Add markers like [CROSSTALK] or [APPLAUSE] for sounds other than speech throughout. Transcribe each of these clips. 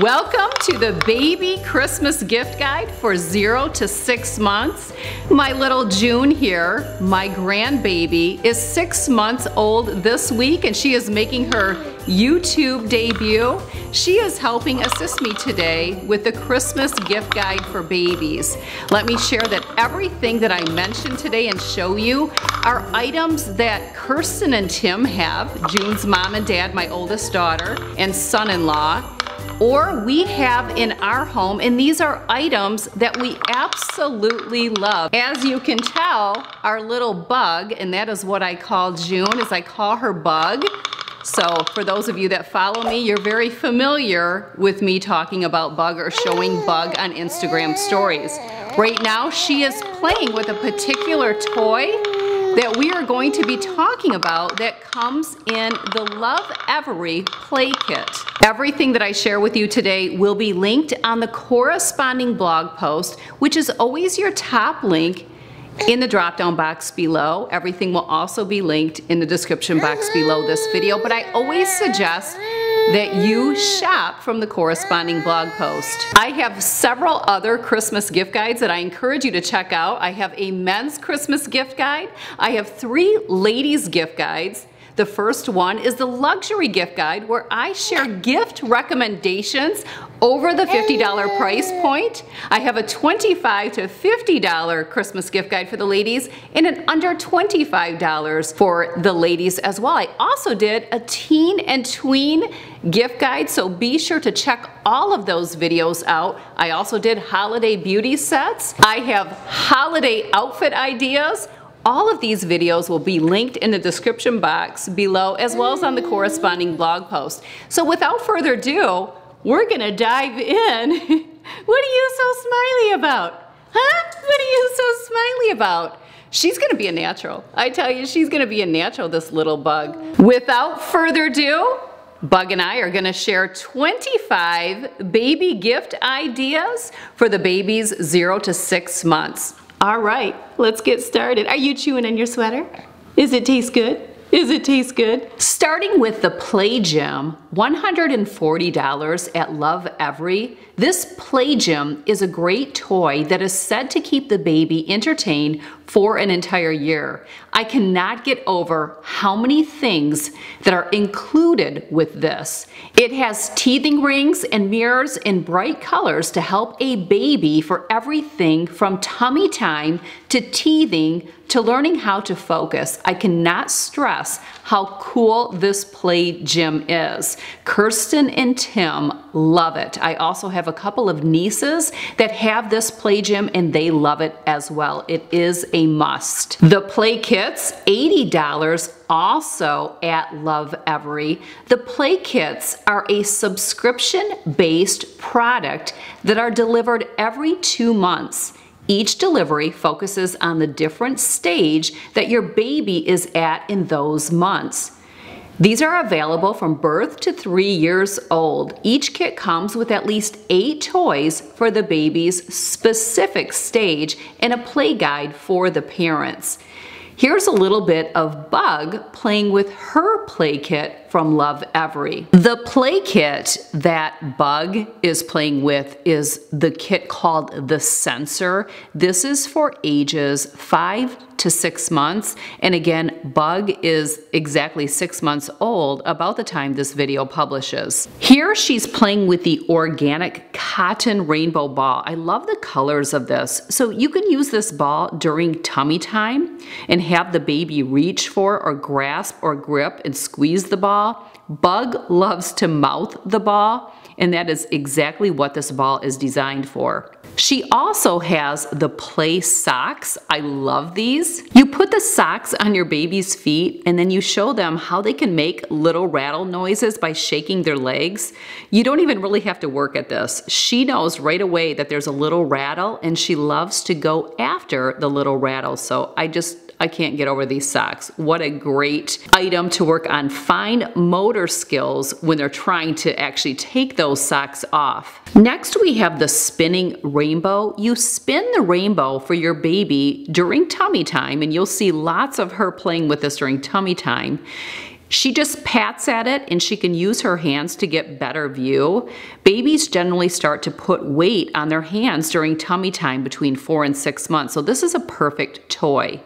Welcome to the baby Christmas gift guide for zero to six months. My little June here, my grandbaby, is six months old this week and she is making her YouTube debut. She is helping assist me today with the Christmas gift guide for babies. Let me share that everything that I mentioned today and show you are items that Kirsten and Tim have, June's mom and dad, my oldest daughter, and son-in-law or we have in our home and these are items that we absolutely love. As you can tell, our little bug, and that is what I call June, is I call her Bug. So for those of you that follow me, you're very familiar with me talking about Bug or showing Bug on Instagram stories. Right now, she is playing with a particular toy that we are going to be talking about that comes in the Love Every Play Kit. Everything that I share with you today will be linked on the corresponding blog post, which is always your top link in the drop down box below. Everything will also be linked in the description box below this video, but I always suggest that you shop from the corresponding blog post. I have several other Christmas gift guides that I encourage you to check out. I have a men's Christmas gift guide. I have three ladies gift guides the first one is the luxury gift guide where I share gift recommendations over the $50 price point. I have a 25 to $50 Christmas gift guide for the ladies and an under $25 for the ladies as well. I also did a teen and tween gift guide, so be sure to check all of those videos out. I also did holiday beauty sets. I have holiday outfit ideas all of these videos will be linked in the description box below as well as on the corresponding blog post. So without further ado, we're gonna dive in. [LAUGHS] what are you so smiley about? Huh? What are you so smiley about? She's gonna be a natural. I tell you, she's gonna be a natural, this little bug. Without further ado, Bug and I are gonna share 25 baby gift ideas for the babies zero to six months. All right, let's get started. Are you chewing in your sweater? Is it taste good? [LAUGHS] Is it taste good? Starting with the Play Gym, $140 at Love Every, This Play Gym is a great toy that is said to keep the baby entertained for an entire year. I cannot get over how many things that are included with this. It has teething rings and mirrors in bright colors to help a baby for everything from tummy time to teething to learning how to focus. I cannot stress how cool this play gym is. Kirsten and Tim love it. I also have a couple of nieces that have this play gym and they love it as well. It is a must. The play kits, $80 also at Love Every. The play kits are a subscription-based product that are delivered every two months. Each delivery focuses on the different stage that your baby is at in those months. These are available from birth to three years old. Each kit comes with at least eight toys for the baby's specific stage and a play guide for the parents. Here's a little bit of Bug playing with her play kit from Love Every. The play kit that Bug is playing with is the kit called the Senser. This is for ages 5 to six months. And again, Bug is exactly six months old about the time this video publishes. Here she's playing with the organic cotton rainbow ball. I love the colors of this. So you can use this ball during tummy time and have the baby reach for or grasp or grip and squeeze the ball. Bug loves to mouth the ball and that is exactly what this ball is designed for. She also has the play socks. I love these. You put the socks on your baby's feet and then you show them how they can make little rattle noises by shaking their legs. You don't even really have to work at this. She knows right away that there's a little rattle and she loves to go after the little rattle. So I just I can't get over these socks. What a great item to work on fine motor skills when they're trying to actually take those socks off. Next we have the spinning rainbow. You spin the rainbow for your baby during tummy time and you'll see lots of her playing with this during tummy time. She just pats at it and she can use her hands to get better view. Babies generally start to put weight on their hands during tummy time between four and six months, so this is a perfect toy.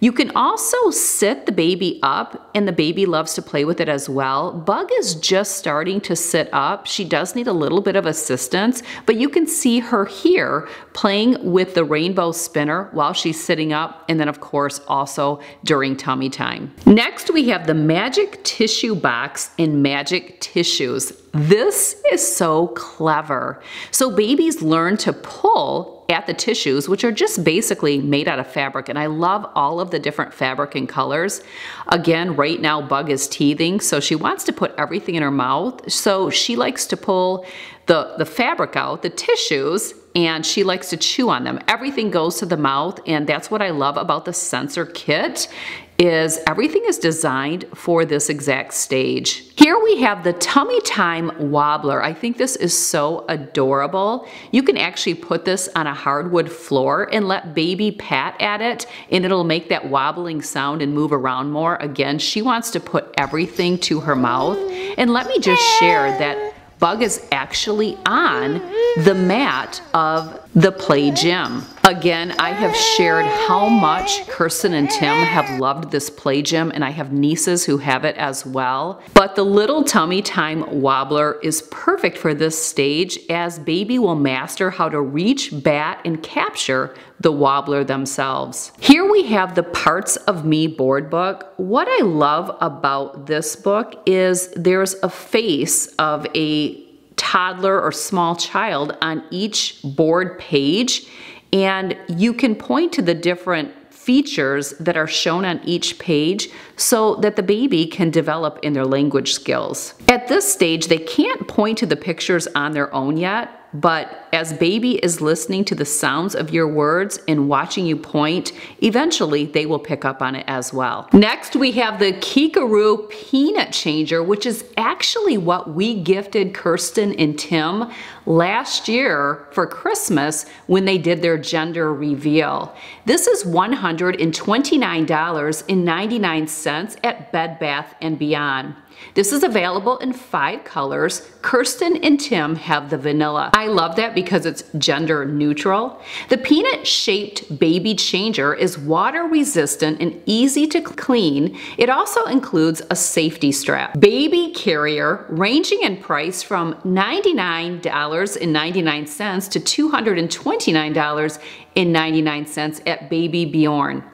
You can also sit the baby up and the baby loves to play with it as well. Bug is just starting to sit up. She does need a little bit of assistance, but you can see her here playing with the rainbow spinner while she's sitting up and then of course also during tummy time. Next we have the Magic Tissue Box in Magic Tissues. This is so clever. So babies learn to pull at the tissues, which are just basically made out of fabric. And I love all of the different fabric and colors. Again, right now Bug is teething, so she wants to put everything in her mouth. So she likes to pull the, the fabric out, the tissues, and she likes to chew on them. Everything goes to the mouth, and that's what I love about the Senser kit is everything is designed for this exact stage. Here we have the Tummy Time Wobbler. I think this is so adorable. You can actually put this on a hardwood floor and let baby pat at it and it'll make that wobbling sound and move around more. Again, she wants to put everything to her mouth. And let me just share that Bug is actually on the mat of the play gym. Again, I have shared how much Kirsten and Tim have loved this play gym and I have nieces who have it as well. But the little tummy time wobbler is perfect for this stage as baby will master how to reach, bat, and capture the wobbler themselves. Here we have the Parts of Me board book. What I love about this book is there's a face of a toddler or small child on each board page and you can point to the different features that are shown on each page so that the baby can develop in their language skills. At this stage, they can't point to the pictures on their own yet, but as baby is listening to the sounds of your words and watching you point, eventually they will pick up on it as well. Next, we have the Keekaroo Peanut Changer, which is actually what we gifted Kirsten and Tim last year for Christmas when they did their gender reveal. This is $129.99 at Bed Bath & Beyond. This is available in five colors. Kirsten and Tim have the vanilla. I love that because it's gender neutral. The peanut shaped baby changer is water resistant and easy to clean. It also includes a safety strap. Baby carrier ranging in price from $99.99 to $229.99 at Baby Bjorn.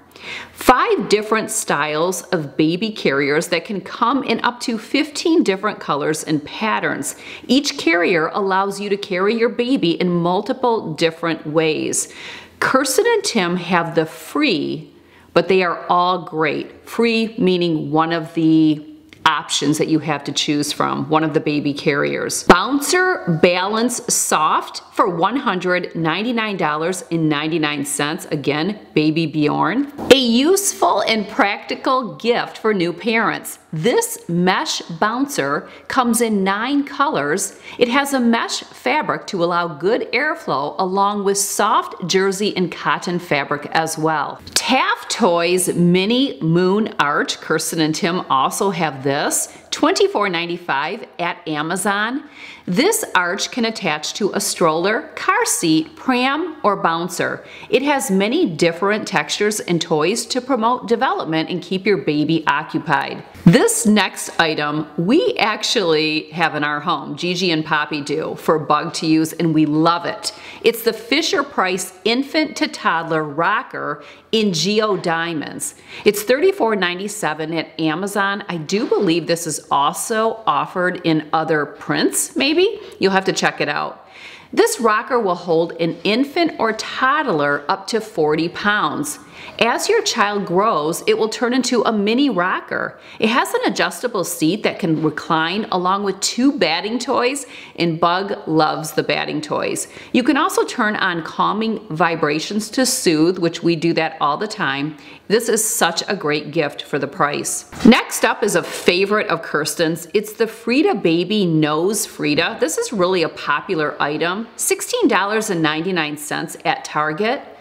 Five different styles of baby carriers that can come in up to 15 different colors and patterns. Each carrier allows you to carry your baby in multiple different ways. Kirsten and Tim have the free, but they are all great. Free meaning one of the options that you have to choose from, one of the baby carriers. Bouncer Balance Soft for $199.99. Again, Baby Bjorn. A useful and practical gift for new parents. This mesh bouncer comes in nine colors. It has a mesh fabric to allow good airflow along with soft jersey and cotton fabric as well. Taf Toys Mini Moon Arch, Kirsten and Tim also have this. $24.95 at Amazon. This arch can attach to a stroller, car seat, pram, or bouncer. It has many different textures and toys to promote development and keep your baby occupied. This next item we actually have in our home, Gigi and Poppy do, for Bug to use and we love it. It's the Fisher-Price Infant to Toddler Rocker in Geo Diamonds. It's $34.97 at Amazon. I do believe this is also offered in other prints, maybe? You'll have to check it out. This rocker will hold an infant or toddler up to 40 pounds. As your child grows, it will turn into a mini rocker. It has an adjustable seat that can recline along with two batting toys, and Bug loves the batting toys. You can also turn on calming vibrations to soothe, which we do that all the time. This is such a great gift for the price. Next up is a favorite of Kirsten's. It's the Frida Baby Nose Frida. This is really a popular item. $16.99 at Target.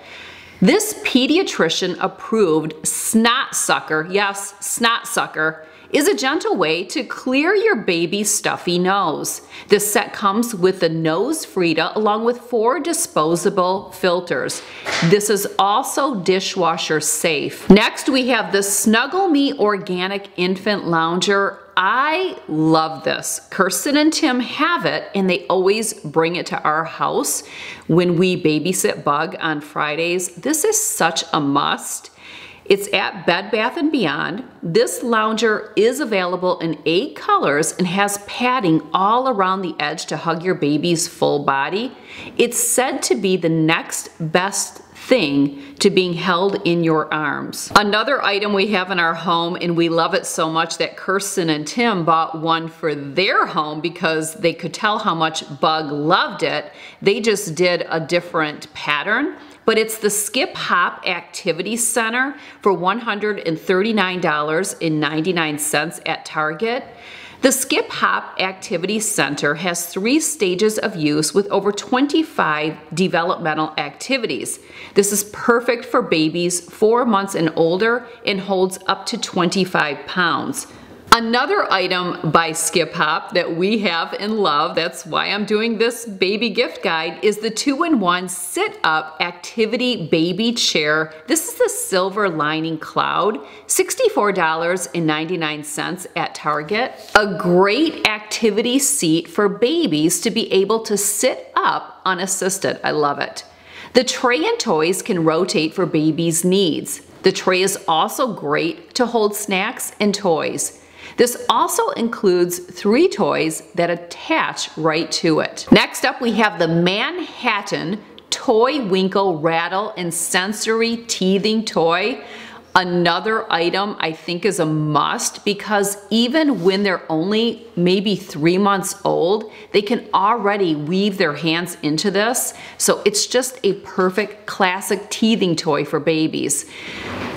This pediatrician approved snot sucker, yes, snot sucker, is a gentle way to clear your baby's stuffy nose. This set comes with the Nose Frida along with four disposable filters. This is also dishwasher safe. Next we have the Snuggle Me Organic Infant Lounger I love this. Kirsten and Tim have it and they always bring it to our house when we babysit Bug on Fridays. This is such a must. It's at Bed Bath & Beyond. This lounger is available in eight colors and has padding all around the edge to hug your baby's full body. It's said to be the next best thing to being held in your arms. Another item we have in our home and we love it so much that Kirsten and Tim bought one for their home because they could tell how much Bug loved it. They just did a different pattern but it's the Skip Hop Activity Center for $139.99 at Target. The Skip Hop Activity Center has three stages of use with over 25 developmental activities. This is perfect for babies four months and older and holds up to 25 pounds. Another item by Skip Hop that we have and love, that's why I'm doing this baby gift guide, is the two-in-one sit-up activity baby chair. This is the silver lining cloud, $64.99 at Target. A great activity seat for babies to be able to sit up unassisted. I love it. The tray and toys can rotate for babies' needs. The tray is also great to hold snacks and toys. This also includes three toys that attach right to it. Next up we have the Manhattan Toy Winkel Rattle and Sensory Teething Toy. Another item I think is a must because even when they're only maybe three months old, they can already weave their hands into this. So it's just a perfect classic teething toy for babies.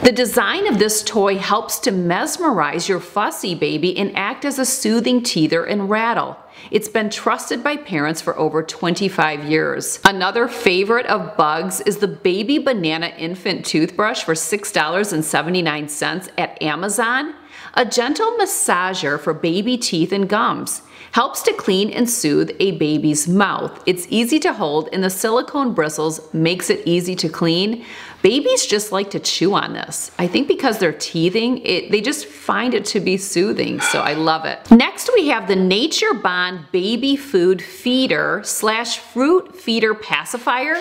The design of this toy helps to mesmerize your fussy baby and act as a soothing teether and rattle. It's been trusted by parents for over 25 years. Another favorite of Bugs is the Baby Banana Infant Toothbrush for $6.79 at Amazon. A gentle massager for baby teeth and gums helps to clean and soothe a baby's mouth. It's easy to hold and the silicone bristles makes it easy to clean. Babies just like to chew on this. I think because they're teething, it, they just find it to be soothing, so I love it. Next we have the Nature Bond Baby Food Feeder slash Fruit Feeder Pacifier.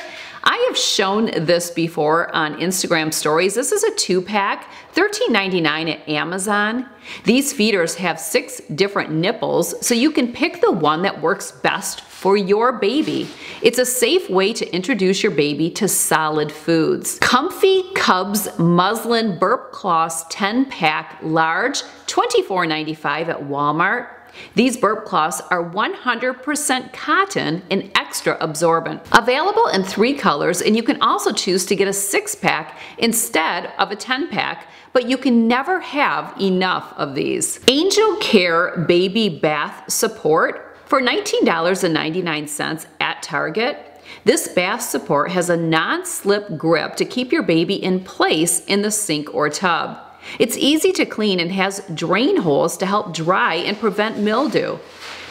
I have shown this before on Instagram stories. This is a two pack, $13.99 at Amazon. These feeders have six different nipples, so you can pick the one that works best for your baby. It's a safe way to introduce your baby to solid foods. Comfy Cubs Muslin Burp Cloths 10 pack large, $24.95 at Walmart. These burp cloths are 100% cotton and extra absorbent. Available in three colors and you can also choose to get a six pack instead of a 10 pack but you can never have enough of these. Angel Care Baby Bath Support for $19.99 at Target. This bath support has a non-slip grip to keep your baby in place in the sink or tub. It's easy to clean and has drain holes to help dry and prevent mildew.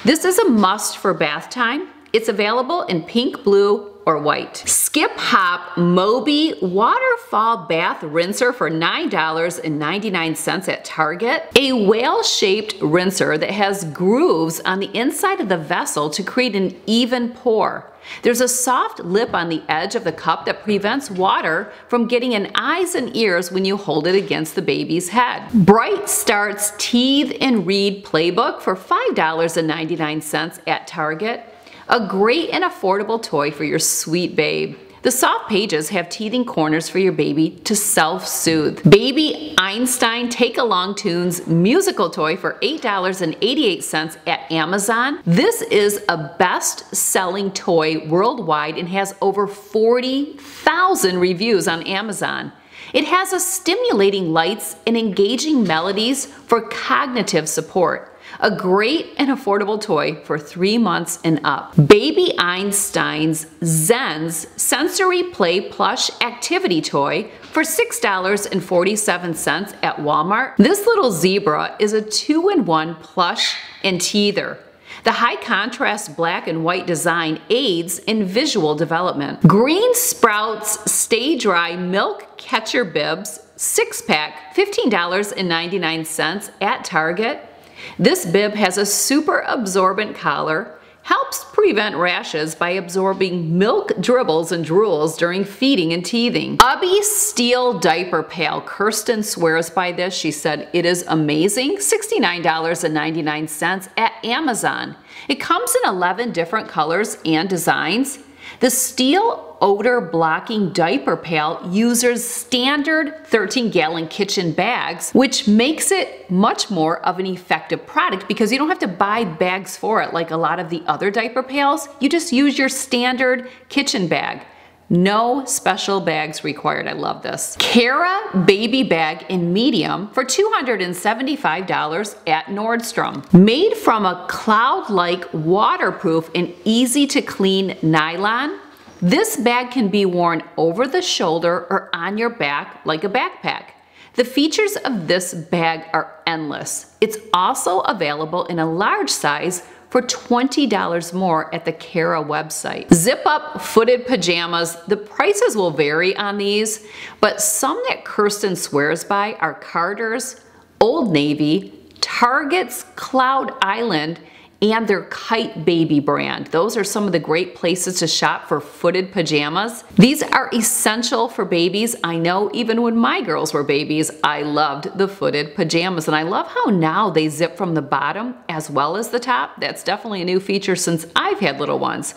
This is a must for bath time. It's available in pink, blue, or white. Skip Hop Moby Waterfall Bath Rinser for $9.99 at Target. A whale-shaped rinser that has grooves on the inside of the vessel to create an even pour. There's a soft lip on the edge of the cup that prevents water from getting in eyes and ears when you hold it against the baby's head. Bright Starts Teeth and Read Playbook for $5.99 at Target. A great and affordable toy for your sweet babe. The soft pages have teething corners for your baby to self-soothe. Baby Einstein Take-Along Tunes musical toy for $8.88 at Amazon. This is a best-selling toy worldwide and has over 40,000 reviews on Amazon. It has a stimulating lights and engaging melodies for cognitive support. A great and affordable toy for three months and up. Baby Einstein's Zen's Sensory Play Plush Activity Toy for $6.47 at Walmart. This little zebra is a two-in-one plush and teether. The high contrast black and white design aids in visual development. Green Sprouts Stay Dry Milk Catcher Bibs, six pack, $15.99 at Target. This bib has a super absorbent collar, helps prevent rashes by absorbing milk dribbles and drools during feeding and teething. Ubbi Steel Diaper Pail. Kirsten swears by this. She said it is amazing. $69.99 at Amazon. It comes in 11 different colors and designs. The steel odor blocking diaper pail uses standard 13 gallon kitchen bags, which makes it much more of an effective product because you don't have to buy bags for it like a lot of the other diaper pails. You just use your standard kitchen bag. No special bags required. I love this. Caraa baby bag in medium for $275 at Nordstrom. Made from a cloud-like waterproof and easy to clean nylon, this bag can be worn over the shoulder or on your back like a backpack. The features of this bag are endless. It's also available in a large size for $20 more at the Caraa website. Zip up footed pajamas. The prices will vary on these, but some that Kirsten swears by are Carter's, Old Navy, Target's Cloud Island, and their Kyte Baby brand. Those are some of the great places to shop for footed pajamas. These are essential for babies. I know even when my girls were babies, I loved the footed pajamas. And I love how now they zip from the bottom as well as the top. That's definitely a new feature since I've had little ones.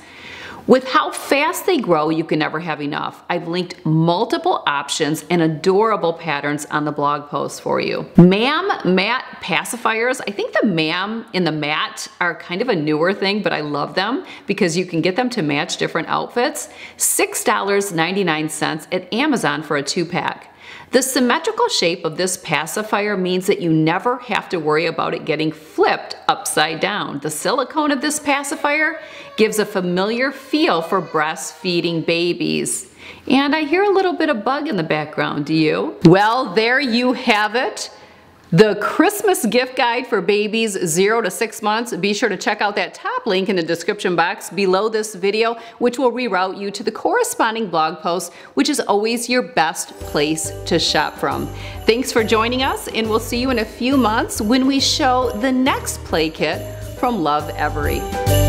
With how fast they grow, you can never have enough. I've linked multiple options and adorable patterns on the blog post for you. MAM matte pacifiers. I think the MAM and the matte are kind of a newer thing, but I love them because you can get them to match different outfits. $6.99 at Amazon for a two pack. The symmetrical shape of this pacifier means that you never have to worry about it getting flipped upside down. The silicone of this pacifier gives a familiar feel for breastfeeding babies. And I hear a little bit of bug in the background, do you? Well, there you have it. The Christmas gift guide for babies 0 to 6 months. Be sure to check out that top link in the description box below this video, which will reroute you to the corresponding blog post, which is always your best place to shop from. Thanks for joining us, and we'll see you in a few months when we show the next play kit from Lovevery.